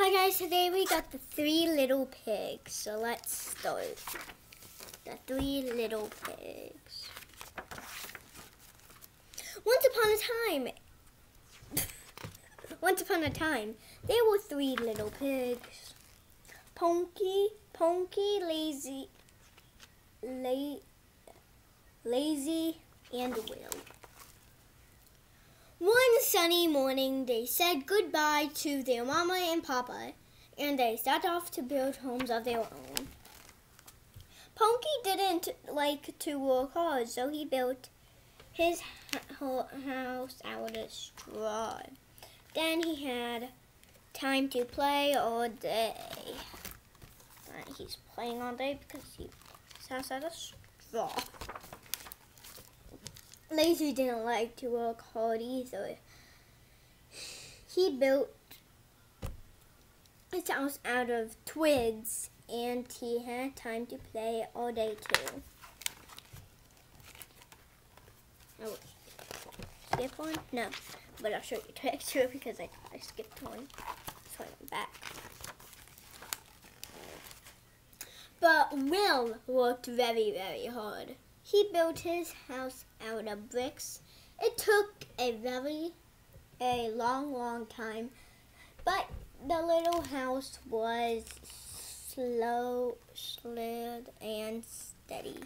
Hi guys, today we got the three little pigs. So let's start. The three little pigs. Once upon a time, once upon a time, there were three little pigs. Punky, Punky, Lazy, La, Lazy, and Will. One sunny morning, they said goodbye to their mama and papa, and they set off to build homes of their own. Punky didn't like to work hard, so he built his house out of straw. Then he had time to play all day. He's playing all day because he house out of straw. Lazy didn't like to work hard either. He built his house out of twigs and he had time to play all day too. Oh, skip one? No, but I'll show you the picture because I, I skipped one. So I went back. But Will worked very, very hard. He built his house out of bricks. It took a very, a long, long time, but the little house was slow, slid, and steady.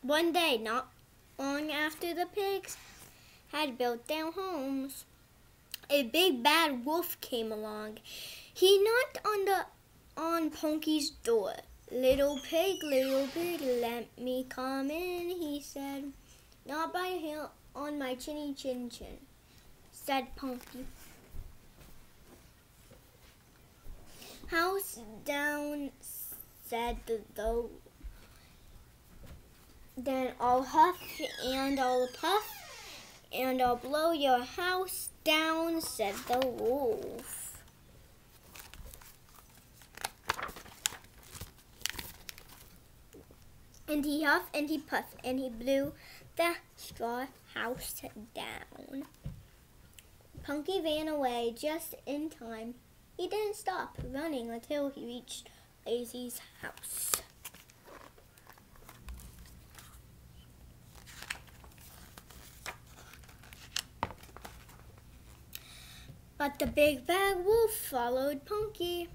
One day, not long after the pigs had built their homes, a big bad wolf came along. He knocked on the on Punky's door. Little pig, little pig, let me come in, he said. Not by hair on my chinny chin chin, said Punky. House down, said the though. Then I'll huff and I'll puff and I'll blow your house down, said the wolf. And he huffed and he puffed and he blew the straw house down. Punky ran away just in time. He didn't stop running until he reached Lazy's house. But the big bad wolf followed Punky.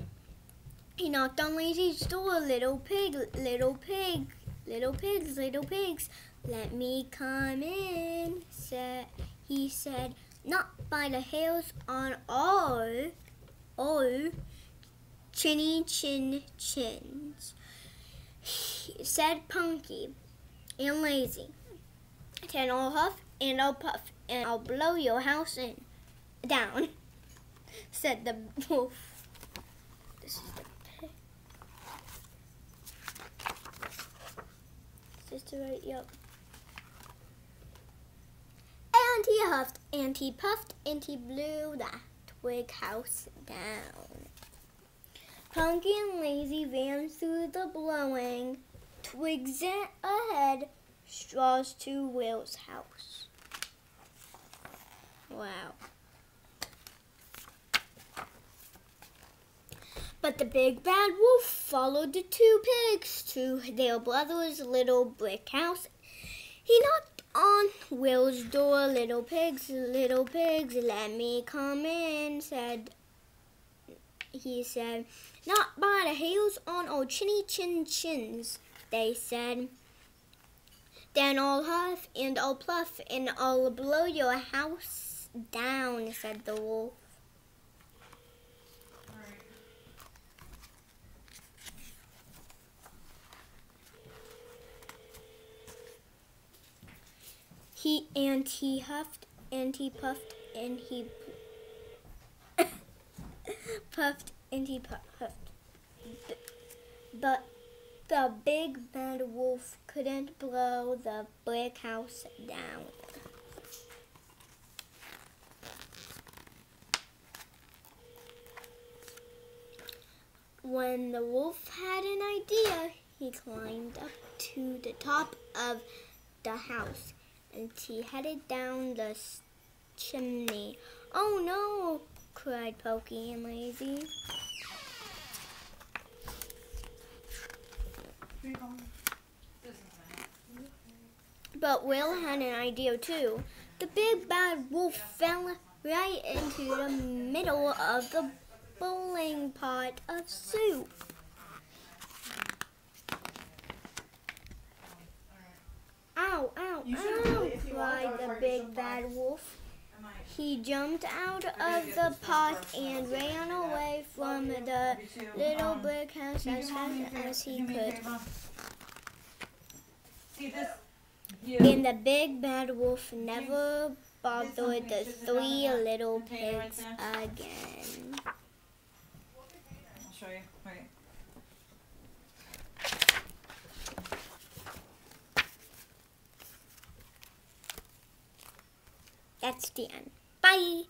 He knocked on Lazy's door. Little pig, little pig, little pigs, little pigs, let me come in, said he said, not by the hairs on all, all chinny chin chins, said Punky and Lazy. Then I'll huff and I'll puff and I'll blow your house in down said the wolf. This is the pig. This right? Yep. And he huffed, and he puffed, and he blew the twig house down. Punky and Lazy ran through the blowing, twigs ahead, straws to Will's house. Wow. But the big bad wolf followed the two pigs to their brother's little brick house. He knocked on Will's door. Little pigs, little pigs, let me come in, said he said. Not by the heels on old chinny chin chins, they said. Then I'll huff and I'll pluff and I'll blow your house down, said the wolf. He and he huffed and he puffed and he puffed and he puffed. But the big bad wolf couldn't blow the brick house down. When the wolf had an idea, he climbed up to the top of the house and he headed down the chimney. Oh no! cried Pokey and Lazy. But Will had an idea too. The big bad wolf fell right into the middle of the boiling pot of soup. Ow, ow, ow, really, if you want, cried the big bad wolf. He jumped out of the pot and and I'll see if I ran can do that. away from the Love you too. little Um, brick house as do mommy a fast as he Do me a could. favor? See this? You. And the big bad wolf never bothered the that shouldn't have done three little pigs again. I'll show you. Wait. That's the end. Bye.